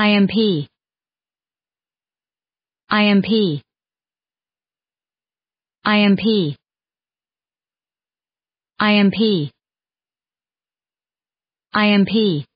IMP IMP IMP IMP IMP